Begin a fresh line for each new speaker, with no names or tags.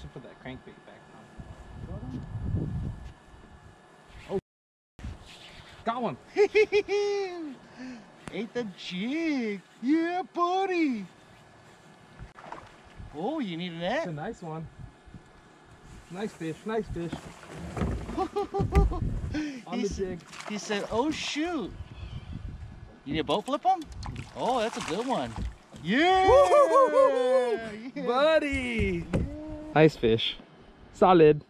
should put that crankbait back on.
Oh.
Got one.
Ate the jig. Yeah, buddy. Oh, you need a
It's a nice one. Nice fish, nice fish. On
he,
the jig.
he said, oh shoot. You need a boat flip him? Oh, that's a good one. Yeah! yeah.
Buddy! Nice fish. Solid.